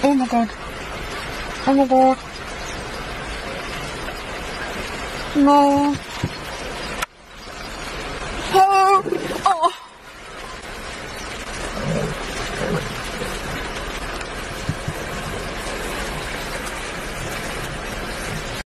Oh my god. Oh my god. No.